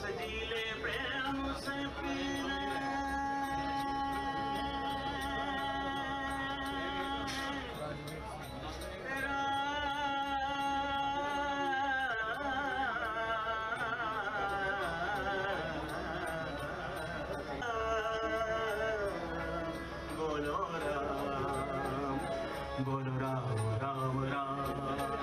सजीले प्रेम से पीले बोलो राम बोलो राम राम राम